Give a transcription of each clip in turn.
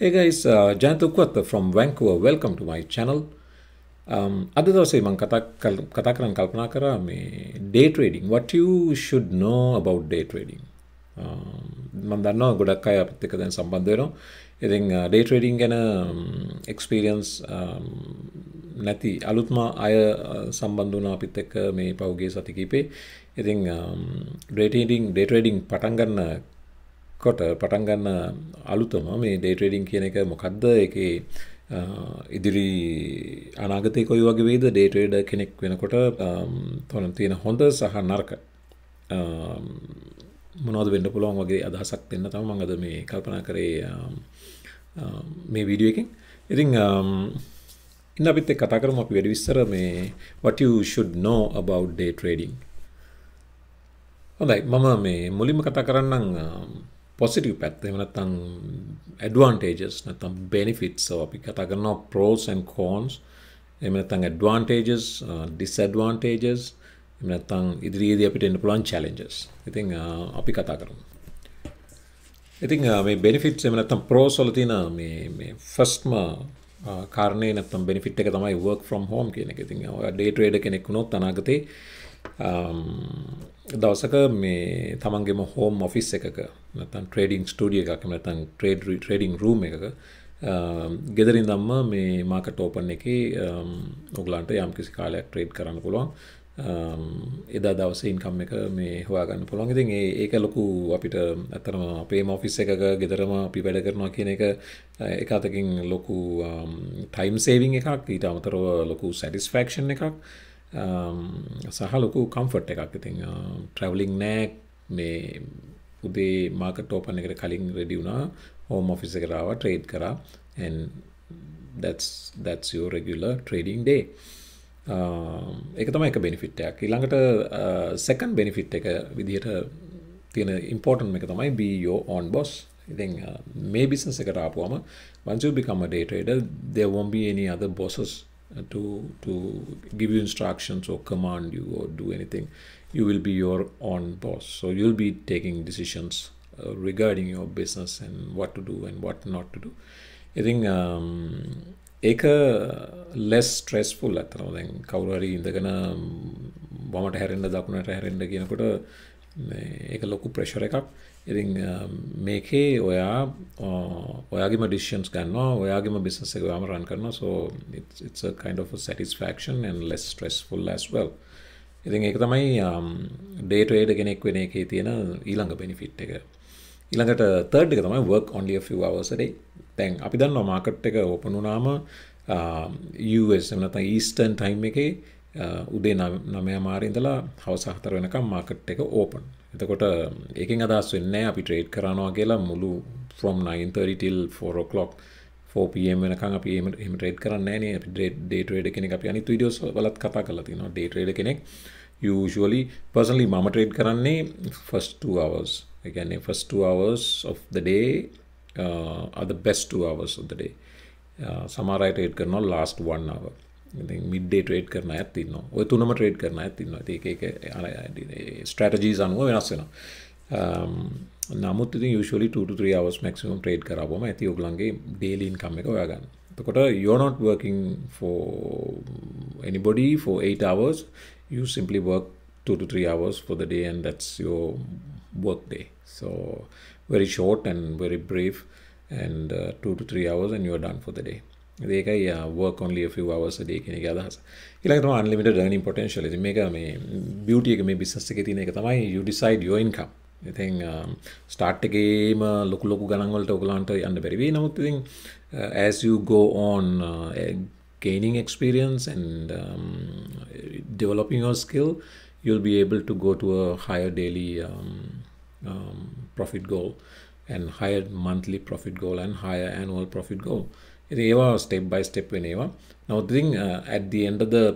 Hey guys, uh, Janto Kuatta from Vancouver. Welcome to my channel. Um, අද දවසේ මම කතා කල්- කතා කරන්න කල්පනා කරා මේ day trading what you should know about day trading um, මම දන්නවා ගොඩක් අය අපිත් එක්ක දැන් සම්බන්ධ වෙනවා ඉතින් ඩේ ට්‍රේඩින් ගැන එක්ස්පීරියන්ස් නැති අලුත්ම අය uh, සම්බන්ධ වුණා අපිත් එක්ක මේ පහුගිය සති කිහිපේ ඉතින් ඩේ ට්‍රේඩින් ඩේ ට්‍රේඩින් පටන් ගන්න කොට පටන් ගන්න අලුතම මේ ඩේ ට්‍රේඩින් කියන එක මොකක්ද එකේ අ, ඉදිරි අනාගතය කොයි වගේ වේද? ඩේ ට්‍රේඩ කෙනෙක් වෙනකොට තොන තියෙන හොඳ සහ නරක අම්, මොනවද වෙන්න පුළුවන් වගේ අදහසක් දෙන්න තම මඟද මේ කල්පනා කරේ අම්, අම්, මේ වීඩියෝ එකින්. ඉතිං අම්, ඉන්න අපිත් එක්ක කතා කරමු. අපි වැඩි විස්තර මේ what you should know about day trading. හොඳයි. මම මේ මුලින්ම කතා කරන්නම් පොසිටව පැත් එමනත්තං ඇඩවන්ටේජස් නැතම් බෙනිෆිට් අපි කතා කරනවා පෝස් and කෝන්ස් එමනතං ඇඩවන්ටේජස් ඩිස්ඇඩවන්ටේජස් එමනත්තං ඉදිරියේදී අපිට එන්න පුළුවන් චලෙන්ජස් ඉතින් අ, අපි කතා කරමු. ඉතින් අ, මේ බෙනිෆිට් එමනත්තම් පෝස් වල තියෙන uh, මේ මේ ෆස්ට්ම කාරණය නැත්තම් බෙනිෆිට් එක තමයි work from home කියන එක. ඉතින් ඔය ඩේ ට්‍රේඩර් කෙනෙක් වුණොත් අනාගතේ අම්, Um, දවසක මේ තමන්ගේම හෝම් ඔෆිස් එකක නැතන් ට්‍රේඩිං ස්ටඩිය එකක් නැතන් ට්‍රේඩ ට්‍රේඩිං රූම් එකක um, ගෙදරින් දම්ම මේ මාකට ඕපන් එක ඔගලන්ට යම් කිසි කාලයක් ට්‍රේඩ් කරන්න පුළුවන්. අම්, එදා දවස ඉන්කම් එක මේ හොයාගන්න පුළුවන්. ඉතින් ඒ ඒක ලොකු අපිට ඇතරම අපේ මොෆිස් එකක ගෙදරම අපි වැඩ කරනවා කියන එක එක අතකින් ලොකු ටයිම් සේවිං එකක් ඊට අමතරව ලොකු සැටිස්ෆක්ෂන් එකක්. um, Um, සහ ලොකු කම්ෆට් එකක්. ඉතින් uh, ට්‍රවලිං නෑ. මේ උදේ මාකට ඕපන එකට කලින් රෙඩි වුණා. හෝම ඔෆිස කරාව ට්‍රේඩ් කරා. And that's that's your regular trading day. Um, එක තමයි එක බෙනිෆිට් එකක්. ඊළඟට uh, සෙකන්ඩ් බෙනිෆිට් එක විදිහට තියෙන ඉම්පෝර්ටන් එක තමයි be your own boss. ඉතින් uh, මේ බිස්නස් එකට ආපුවම once you become a day trader there won't be any other bosses uh, to to give you instructions or command you or do anything you will be your own boss so you'll be taking decisions uh, regarding your business and what to do and what not to do I think um, ඒක Lester stressful ඇතනව දැන් කවුරහරි ඉඳගෙන බමට හැරෙන්ඩ දකුණට හැරෙන්ඩ කියනකොට මේ ඒක ලොකු ප්‍රෙෂර එකක්. ඉතින් මේකේ ඔයා ඔයාගේම ඩිෂන්ස් ගන්නවා ඔයාගේම බිස්නස එක යාම රන් කරනවා. So it's, it's a kind of a satisfaction and less stressful as well. ඉතින් ඒක තමයි ඩේට ඒඩ කෙනෙක් වෙන එකේ තියෙන ඊළඟ බෙනිෆිට් එක. ඊළඟට තර්ඩ් එක තමයි work only a few hours a day. දැන් අපි දන්නවා මාකට් එක ඕපන් වුණාම US එම නැත්නම් ඊස්ටර්න් ටයිම් එකේ uh, උදේ නව- නවය මාරේ ඉඳලා හවස හතර වෙනකම් මාකට් එක ඕපන් එතකොට ඒකෙන් අදහස් වෙන්නේ නැහැ අපි ට්‍රේඩ් කරනවා කියලා මුළු from 9:30 till 4 o'clock 4 pm වෙනකන් අපි එහෙම එහෙම ට්‍රේඩ් කරන්නේ නැහැ නේ. අපි ඩේ ට්‍රේඩර් කෙනෙක් අපි අනිත් වීඩියෝස් වලත් කතා කරලා තියෙනවා. ඩේ ට්‍රේඩර් කෙනෙක් usually personally මම ට්‍රේඩ් කරන්නේ first 2 hours. ඒ කියන්නේ first 2 hours of the day uh, are the best 2 hours of the day. uh, සමහර අය ට්‍රේඩ් කරනවා last 1 hour. ඉතින් මිඩ් ඩේ ට්‍රේඩ් කරන අයත් ඉන්නවා ඔය තුනම ට්‍රේඩ් කරන අයත් ඉන්නවා ඉතින් ඒක ඒක ස්ට්‍රැටජීස් අනුව වෙනස් වෙනවා um, නමුත් ඉතින් usually 2 to 3 hours maximum trade කරාවම ඇති ඔයගලන්ගේ daily income එක හොයාගන්න. එතකොට you're not working for anybody for 8 hours you simply work 2 to 3 hours for the day and that's your work day. So very short and very brief and uh, 2 to 3 hours and you're done for the day. ඒකයි uh, work only a few hours a day කියන එක අදහස. ඊළඟට තමයි unlimited earning potential. ඉතින් මේක මේ beauty එක මේ business එකේ තියෙන එක තමයි you decide your income. ඉතින් ස්ටාර්ට් එකේම ලොකු ලොකු ගණන් වලට ඔයගලන්ට යන්න බැරි වෙයි. නමුත් ඉතින් uh, as you go on uh, gaining experience and um, developing your skill, you'll be able to go to a higher daily um, um, profit goal and higher monthly profit goal and higher annual profit goal. ඉතින් ඒවා step by step වෙන ඒවා. නමුත් ඉතින් uh, at the end of the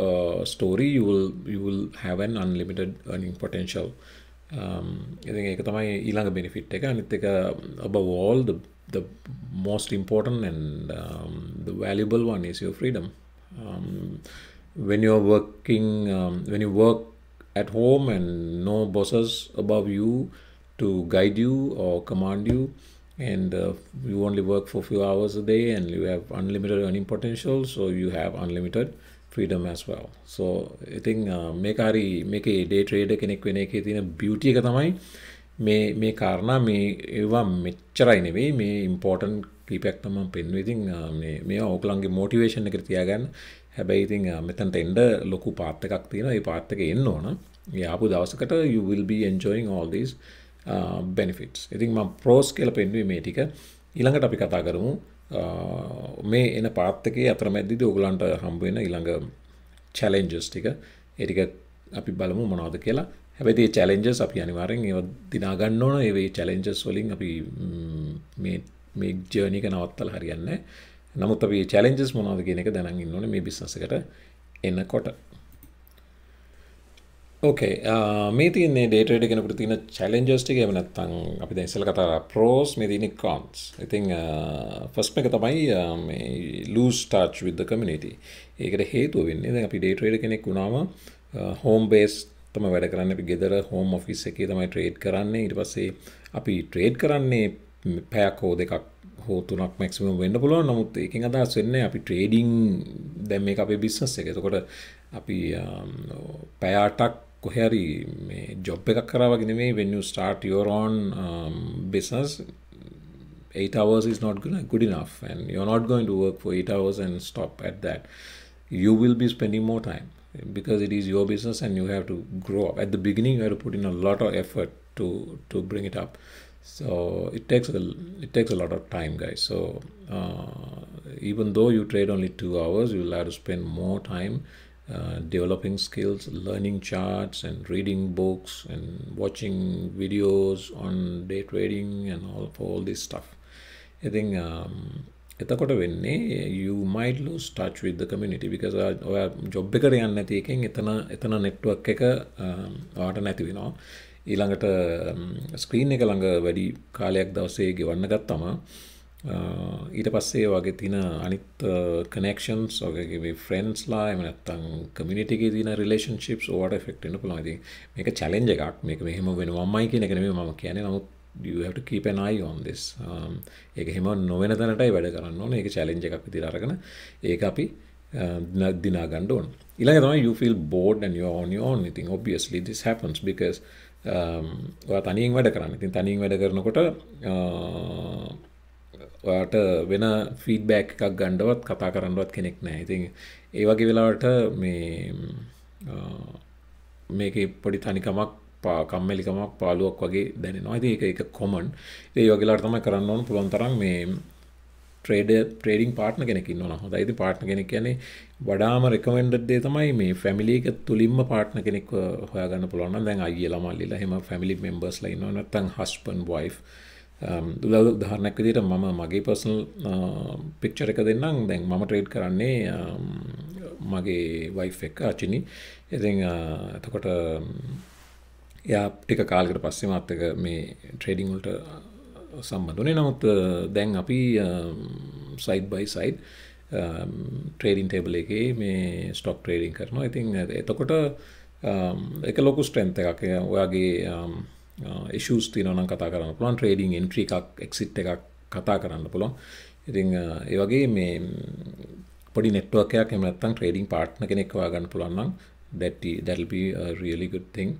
uh, story you will you will have an unlimited earning potential. Um, ඉතින් ඒක තමයි ඊළඟ benefit එක. අනිත් එක above all the the most important and um, the valuable one is your freedom. Um, when you're working, um, when you work at home and no bosses above you to guide you or command you, and uh, you only work for a few hours a day and you have unlimited earning potential so you have unlimited freedom as well. So ඉතින් මේක හරි මේක day trade කෙනෙක් වෙන එකේ තියෙන බියුටිය එක තමයි මේ මේ කාරණා මේ ඒවා මෙච්චරයි නෙවෙයි. මේ ඉම්පෝර්ටන් කීපයක් තමන් පෙන්ව ඉතින් uh, මේ ඕකලන්ගේ මෝටිවේෂන් එකට තියාගන්න. හැබැයි ඉතින් uh, මෙතන්ට එන්ඩ ලොකු පාත්ත එකක් තියෙන ඒ පාත්තක එන්න ඕන. යාපු දවසකට you will be enjoying all these Uh, benefits ඉතින් ම ප්‍රෝස් කියල පෙන්වේ මේ ටික. ඊළඟට අපි කතා කරමු uh, මේ එන පාත්තකේ අතරමැද්දිද ඔගලන්ට හම්බුවෙන ඊළඟ චැලෙන්ජස් ටික. එටික අපි බලමු මොනවද කියලා. හැබැති චැලෙන්ජස් අපි අනිවාරෙන් ඒ දිනාගන්න ඕන. ඒවේ චැලෙන්ජස් වලින් අපි මේ ජර්නික නවත්තල් හරියන්න නමුත් අපි චැලෙන්ජස් මොනවද කියන එක දැනන් ඉන්නවන මේ බිස්සසකට එන්නකොට ඕකේ uh, මේ තියන්නේ ඩේටට කෙනකට තින චලෙන්ජස්ටික එමනත්තං අපි දැසල කතා පරෝස් මේ තින කොන්ස් ඉතිං ෆස්ම එක තමයි ලූස් ටාච් විද කමිනිටි ඒකට හේතුව වෙන්නේ අපි ඩේට්‍රේඩ කෙනෙක් වුණාම uh, හෝම් බේස් තම වැඩ කරන්න අපි ගෙදර හෝම් ඔෆිස් එකේ තමයි ට්‍රේඩ් කරන්නේ. ඊට පස්සේ අපි ට්‍රේඩ් කරන්නේ පැයක් හෝ දෙකක් හෝ තුනක් මැක්සිම වෙන්න පුළුවන්. නමුත් ඒකින් අදහස් වෙන්න අපි ට්‍රේඩිං දැම් මේ අපේ බිස්නස් එක. එතකොට අපි um, Kohari में job पे करा वगैरह when you start your own um, business eight hours is not good enough and you're not going to work for eight hours and stop at that. You will be spending more time because it is your business and you have to grow up. At the beginning you have to put in a lot of effort to to bring it up. So it takes a it takes a lot of time guys. So uh, even though you trade only two hours you'll have to spend more time uh, developing skills, learning charts and reading books and watching videos on day trading and all for all this stuff. I think um, එතකොට වෙන්නේ you might lose touch with the community because ඔය job එකට යන්න නැති එකෙන් එතන එතන network එක um, ඔයාට නැති වෙනවා ඊළඟට um, ස්ක්‍රීන් එක ළඟ වැඩි කාලයක් දවසේ ගෙවන්න ගත්තම Uh, ඊට පස්සේ වගේ තින අනිත් uh, කනෙක්ෂන්ස් වගේ ෆ්‍රෙන්ස්ලා එමනත්තං කමිනිටිගේ තින රිලේෂන්ශිප් ඕට ෆෙක්ටන පුළයිති මේක චලෙන්ජ එකක්. මේක මෙහෙම වෙනවම්මයි කියන එකන ම කියන නමුත් you have to keep an eye on this. Um, ඒක හෙම නොවෙන තැනටයි වැඩ කරන්න ඕන. ඒක චලෙන්ජ එකක් විතිරගෙන ඒක අපි uh, දිනා ගණ්ඩෝන් ඉලා තම you feel bored and you're on your own. ඉතින් obviously this happens because um, ඔයා තනියෙන් වැඩ කරන්න. ඉතින් තනියෙන් වැඩ කරනකොට ඔයාට වෙන ෆීඩ්බෑක් එකක් ගණ්ඩවත් කතා කරන්නවත් කෙනෙක් නෑ ඉතින් ඒ වගේ වෙලාවට මේ මේක පොඩි තනිකමක් පා කම්මලිකමක් පාලුවක් වගේ දැනෙනවා. ඉතින් ඒක එක කොමන් ඒ වගේලාට තමයි කරන්න ඕන පුළුවන් තරම් මේ ට්‍රේඩ ට්‍රේඩිං පාට්න කෙනෙකින් නොන හොඳ අයිති පාට්න කෙනෙක් කියන්නේ වඩාම රෙකමෙන්ඩ් දේ තමයි මේ ෆැමිලි එක තුලින්ම පාට්න කෙනෙක් හොයාගන්න පුළුවන් දැන් අයියලා මල්ලිලා එහෙම ෆැමිලි මෙම්බර්ස්ලා ඉන්නවා. නැත්නම් හස්බන්ඩ් වයිෆ් Um, උදාහරණයක් විදිහට මම මගේ පර්සනල් පික්චර් uh, එක දෙන්නම්. දැන් මම ට්‍රේඩ් කරන්නේ um, මගේ වයිෆ් එක අචිනි. ඉතින් uh, එතකොට um, එයා ටික කාලෙකට පස්සේ මාත් එක මේ ට්‍රේඩින් වලට uh, සම්බන්ධුනේ නමුත් දැන් අපි side by side trading table එකේ මේ ස්ටොක් ට්‍රේඩින් කරනවා. ඉතින් එතකොට එක ලොකු ස්ට්‍රෙන්ත් එකක්. ඔයාගේ ඉශස් තිනනම් කතා කරන්න පුළන් ට්‍රේඩිං එන්ට්‍රී එකක් එක්සිට් එකක් කතා කරන්න පුළොන් ඉතිං ඒවගේ මේ පොඩි නෙට්ුවකයක් එමනත්තන් ට්‍රේඩිං පාට්න කෙනෙක්වා ගන්න පුළන්නම් දැට්ටි දැල්බි රියලි ගුත්තිං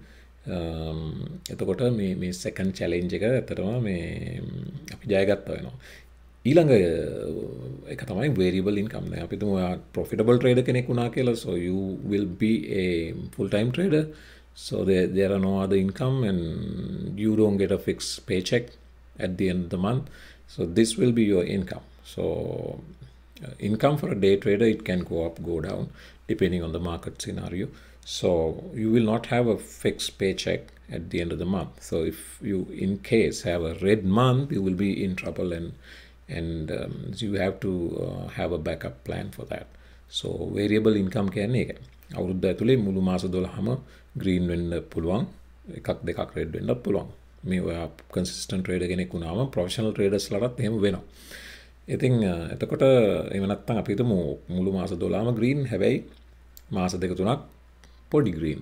එතකොට මේ මේ සැකන් චැලෙන්ජ එක ඇතරම මේ අපි ජයගත්ත වෙනවා. ඊළඟ එක තමයි වේරිබල් ඉන්කම් අපිතුම පොෆිටබල් ට්‍රේඩ කෙනෙක් වුණා කියලා so you will be a full time trader So there, there are no other income and you don't get a fixed paycheck at the end of the month. So this will be your income. So uh, income for a day trader, it can go up, go down, depending on the market scenario. So you will not have a fixed paycheck at the end of the month. So if you, in case, have a red month, you will be in trouble and and um, you have to uh, have a backup plan for that. So variable income කියන්නේ එක. අවුරුද්ද ඇතුලේ මුළු මාස 12ම green වෙන්න පුළුවන් එකක් දෙකක් රෙඩ් වෙන්නත් පුළුවන්. මේ ඔයා කන්සිස්ටන්ට් ට්‍රේඩර් කෙනෙක් වුණාම ප්‍රොෆෙෂනල් ට්‍රේඩර්ස් ලටත් එහෙම වෙනවා. ඉතින් එතකොට එහෙම නැත්නම් අපි හිතමු මුළු මාස 12ම ග්‍රීන් හැබැයි මාස දෙක තුනක් පොඩි ග්‍රීන්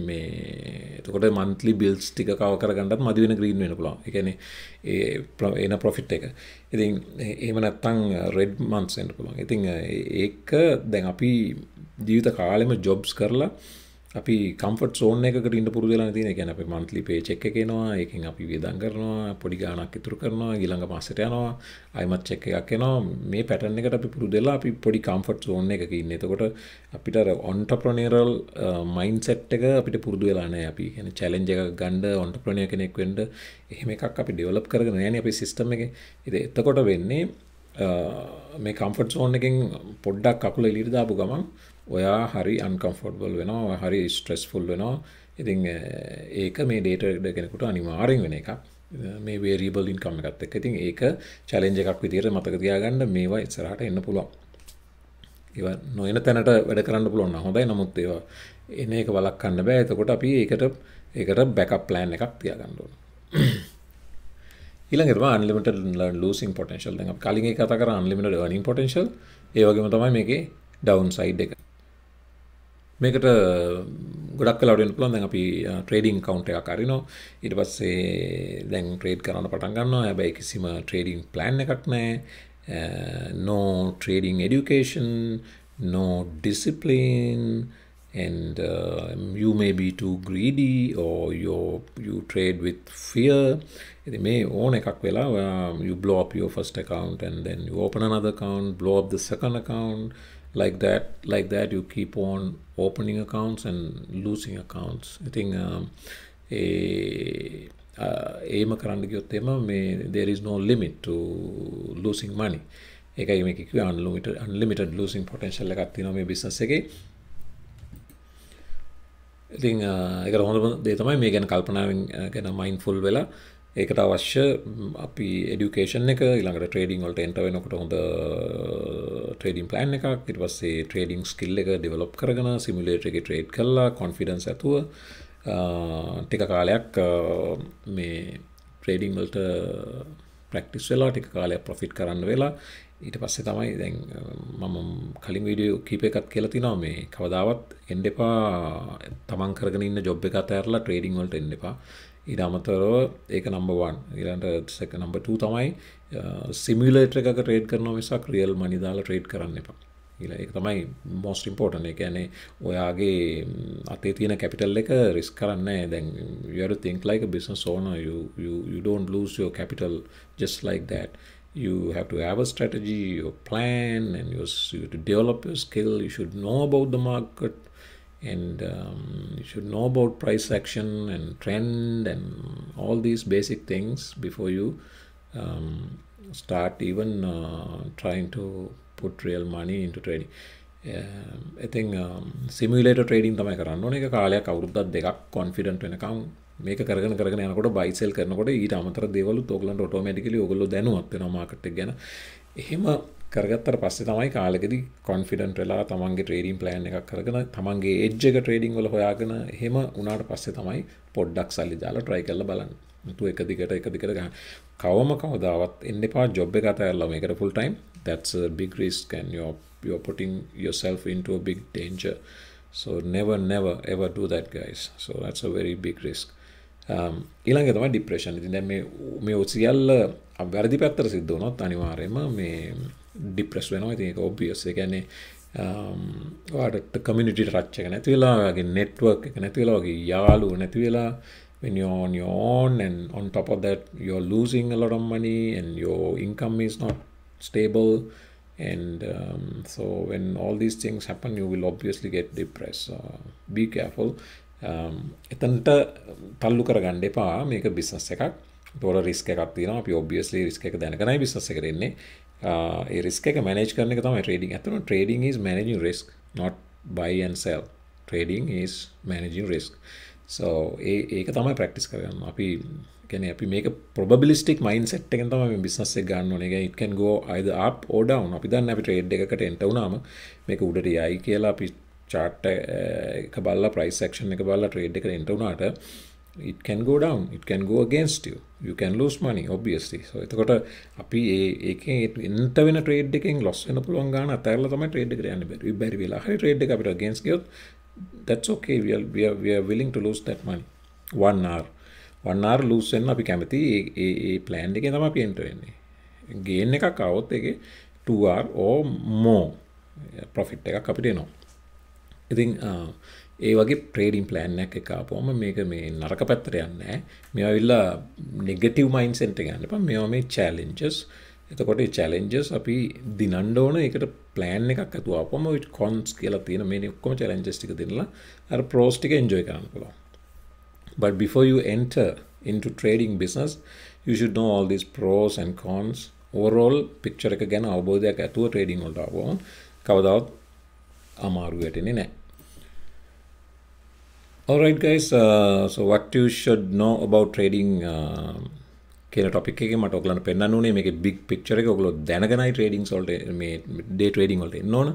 මේ එතකොට මන්තලි බිල්ස් ටික කව කරගන්නත් මදිවෙන ග්‍රීන් වෙන පුළා එකන එන පොෆිට් එක. ඉතින් ඒම නැත්තං රෙඩ් මන්සෙන්ට පුළන් ඉතිං ඒක දැන් අපි ජීවිත කාලෙම ජොබ්ස් කරලා අපි කම්ෆට සෝන එක ඉන්න පුරදලා තින ගැන අප මන්තලි පේචෙක් එකෙනවා එකින් අපි විදන් කරනවා පොඩි ගානක් ඉතුර කරනවා ගිළඟ පස්සට යනවා අයිමත් චෙක් එකක් එනවා. මේ පැටන එකට අපි පුරුදලා අපි පොඩි කම්ෆට් සෝන එක ඉන්න. එතකොට අපිට ඔන්ටප්‍රනේරල් මයින් සෙට් එක අපිට පුරදු වෙලානෑ අපි න චලෙන්ජ එක ගණ්ඩ ඔන්ටප්‍රනය කෙනෙක් වෙන්ඩ එහෙම එකක් අපි ඩෙවලප් කරන යන අපි සිිස්ටම එක. එ එතකොට වෙන්නේ මේ කම්ෆට් සෝන් එකින් පොඩ්ඩක් කකුල එලිරිදාපු ගමන් ඔයා හරි අන්කම්ෆෝර්ටබල් වෙනවා හරි ස්ට්‍රෙස්ෆුල් වෙනවා. ඉතින් ඒක මේ ඩේට කෙනෙකුට අනිවාරෙන් වෙන එකක්. මේ වේරීබල් ඉන්කම් එකත් එක් ඉතින් ඒක චලෙන්ජ එකක් විදිර මතක තියාගන්න මේවා ඉස්සරහට එන්න පුළුවන්. ඒව නොයන තැනට වැඩ කරන්න පුළුවන් හොඳයි. නමුත් ඒවා එන එක වලක් කන්න බෑ. එතකොට අපි ඒකට ඒකට බැකප් ප්ලෑන් එකක් තියාගන්නඩුවන ඊළඟට අන්ලිමිට ලූසින් පොටන්ශල් කලින් කත කර අන්ලිමිට නින් පොටන්ශල් ඒවගේම තමයි මේකේ ඩවන් සයිඩ් එක. මේකට ගොඩක් කලවට පුළන් දැන් අපි ට්‍රේඩිං කවන්ට එක කරිනෝ ඉට පස්සේ දැන් ට්‍රේඩ් කරන්න පටන් ගන්නවා. හැබැයි කිසිම ට්‍රේඩිං ප්ලන් එකක් නෑ no trading education no discipline and uh, you may be too greedy or you you trade with fear ඉති මේ ඕන එකක් වෙලා you blow up your first account and then you open another account blow up the second account like that like that you keep on opening accounts and losing accounts ඉතිං ඒම කරන්න ගයොත් එම මේ there is no limit to losing money එකයි මේක අන්ලිමිට අන්ලිමිට ලසින් පොටන්ශල්ල එකක් තින මේ බිස්නස එක ඉතිං එක හොඳ දේ තමයි මේ ගැන කල්පනාවෙන් ගැන මයින් ෆුල් වෙලා ඒකට අවශ්‍ය අපි එඩිකේෂන් එක ළඟට ට්‍රේඩිං වලට එන්ට වෙනකොට හොඳ ට්‍රේඩින් ප්ලන් එකක්. ඉට පස්සේ ට්‍රේඩිං ස්කිල් එක ඩෙවලප් කරගෙන සිමිලේට එක ට්‍රේඩ් කරලා කොන්ෆිඩන්ස් ඇතුව. ටික කාලයක් මේ ට්‍රේඩිං වලට ප්‍රක්ටිස් වෙලා ටික කාලයක් ප්‍රොෆිට් කරන්න වෙලා ඊට පස්සේ තමයි දැන් මම කලින් වීඩියෝ කීප එකත් කියලා තිනවා මේ කවදාවත් එන්ඩපා තමන් කරගෙන ඉන්න ජොබ් එක අතඇරලා ට්‍රේඩිං වලට එන්ඩපා ඊට අමතරව ඒක නම්බවන් ඊලන්ට සැක නම්බ 2 තමයි සිමිලේට එක ට්‍රේඩ් කරන විසක් රියල් මනිදාලා ට්‍රේඩ් කරන්න එපා. ඊලා එක තමයි මොස්ට ඉම්පෝර්ටන එක ඇනේ ඔයාගේ අතේ තියෙන කැපිටල් එක රිස් කරන්න දැන් යර think like a business owner. You, you, you don't lose your capital just like that you have to have a strategy your plan and you, you to develop your skill you should know about the market and um, you should know about price action and trend and all these basic things before you um, start even uh, trying to put real money into trading ඉතින් සිමිලේට trading තමයි කරන්න ඕන එක කාලයක් අවුරුද්දක් දෙකක් කොන්ෆිඩන්ට් වෙනකම් මේක කරගෙන කරගෙන යනකොට බයිසෙල් කරනකොට ඊට අමතර දේවලුත් ඔයගලන්ට ඔටෝමැටිකලි ඔයගොල්ලෝ දැනුවත් වෙනවා මාකට් එක ගැන. එහෙම කරගත්තර පස්සේ තමයි කාලෙකද කොන්ෆිඩන්ට වෙලා තමන්ගේ ට්‍රේඩින් ප්ලෑන් එකක් කරගෙන තමන්ගේ එජ්ජක ට්‍රේඩිං වල හොයාගෙන හෙම උනාට පස්සේ තමයි පොඩ්ඩක් සල්ලි දාලා ට්‍රයි කරලා බලන්න. තු එක දිගට එක දිකට ගහ කවම කවදාවත් එන්න පා ජොබ් එක අතඇල්ල මේකට full time that's a big risk and you're you're putting yourself into a big danger. So never never ever do that guys. So that's a very big risk. Um, ඊළඟ තමයි ඩිප්‍රේෂන් ඉතින් දැන් මේ මේ ඔසියල්ල වැරදි පැත්තට සිද්ධ වුණොත් අනිවාර්යයෙන්ම මේ ඩිප්‍රෙස් වෙනවා. ඉතින් ඒක ඔබ්වියස් ඒ කියන්නේ වාට කමිනිිට රච්චක නැතිවෙලාගේ නෙට්වර්ක් එක නැතිවෙලාගේ යාලු නැතිවෙලා when you're on your own and on top of that you're losing a lot of money and your income is not stable and um, so when all these things happen you will obviously get depressed. Uh, be careful. um, Um, එතන්ට තල්ලු කරගන්න එපා. මේක business එකක්. තොර risk එකක් තියෙන අපි obviously risk එක දැනකනයි බිස්නස කරන්නේ uh, ඒ රිස්ක එක මැනේජ් කරන එක තමයි trading ඇතන trading is managing risk not buy and sell. Trading is managing risk. So ඒ ඒක තමයි ප්‍රක්ටිස් කරන්න අපි ගැන අපි මේක ප්‍රබිලිස්ටික් මයින් සෙට් එකෙන් තමයි බිස්නස් එක ගන්න ඕනේ. ඒක it can go either up or down. අපි දන්නේ අපි ට්‍රේඩ් එකකට එන්ටර් වුණාම මේක උඩට යයි කියලා අපි chart eh, එක බලලා price action එක බලලා ට්‍රේඩ් එකට එන්ටර් වුණාට it can go down it can go against you. You can lose money obviously. So එතකොට අපි ඒ ඒකෙන් එන්ට වෙන ට්‍රේඩ් එකෙන් ලොස් වෙන පුළුවන් ගාන අතහැරලා තමයි ට්‍රේඩ් එකට යන්න බැරි බැරි වෙලා. හරි ට්‍රේඩ් එක අපිට against ගියොත් that's okay. We are we are we are willing to lose that money. One hour. One hour lose වෙන්න අපි කැමති ඒ ඒ plan එකේ තමයි අපි enter වෙන්නේ. Gain එකක් આવොත් ඒකේ 2 hour or more profit එකක් අපිට එනවා. ඉතින් ඒ වගේ ට්‍රේඩින් ප්ලෑන් එක එකකාපුවම මේක මේ නරක පැත්තර යන්න මේ ඇවිල්ලා නෙගටව් මයින් සෙන්ට ගන්න එප. මෙවා මේ චෑලෙන්ජස් එතකොට චැලෙන්ජස් අපි දිනන්ඩ ඕන. එකට ප්ලෑන් එකක් ඇතුවාපම කොන්ස් කියලා තියෙන මේ ඔක්කොම චලෙන්ජස්ටික දිනලා අර ප්‍රෝස්ටික එන්ජෝයි කරන්න පුලා but before you enter into trading business you should know all these pros and cons. Overall picture එක ගැන අවබෝධයක් ඇතුව ට්‍රේඩිං වලට ආවම කවදාවත් අමාරු වැටෙන්නේ නැහැ. Alright guys, uh, so what you should know about trading uh, කියන ටොපික් එකේ මට ඔයගලන්ට පෙන්වන්න උනේ මේකේ big picture එක ඔයගොල්ලෝ දැනගෙනයි trading වලට මේ day trading වලට එන්න ඕන.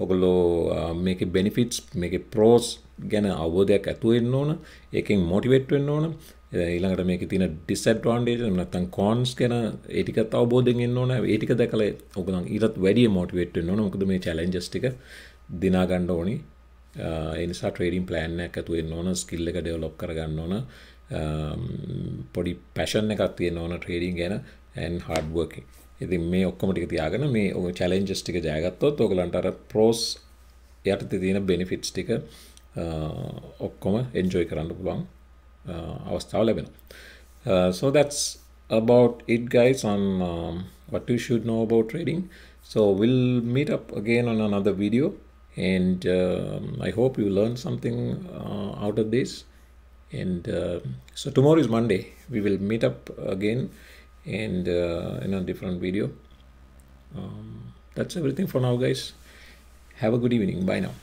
ඔයගොල්ලෝ uh, මේකේ benefits මේකේ pros ගැන අවබෝධයක් ඇතුව එන්න ඕන. ඒකෙන් motivate වෙන්න ඕන. ඊළඟට මේකේ තියෙන disadvantage නැත්නම් cons ගැන ඒ ටිකත් අවබෝධයෙන් එන්න ඕන. ඒ ටික දැකලා ඔයගොල්ලන් ඊටත් වැඩි motivate වෙන්න ඕන. මොකද මේ challenges ටික දිනා ගන්න ඕනි. එනිසා ට්‍රේඩින් ප්ලෑන් එක ඇතු වෙන්න ඕන ස්කිල්ල එක ඩෙවලොප් කරගන්න ඕන. පොඩි පැෂන් එකක් තියෙන ඕන ට්‍රේඩින් ගැන ඇන් හඩ්ුවකින් ඉති මේ ඔක්කොම ටික තියාගෙන මේ ඔ චලෙන්ජස් ටික ජයගත්තොත් ඔගලන්ට අර පෝස් යට තියෙන බෙනිෆිට්ස් ටික ඔක්කොම එන්ජෝයි කරන්න පුළුවන් අවස්ථාව ලැබෙන so that's about it guys on um, what you should know about trading. So we'll meet up again on another video. And um, I hope you learned something uh, out of this. And uh, so tomorrow is Monday. We will meet up again and uh, in a different video. Um, that's everything for now guys. Have a good evening. Bye now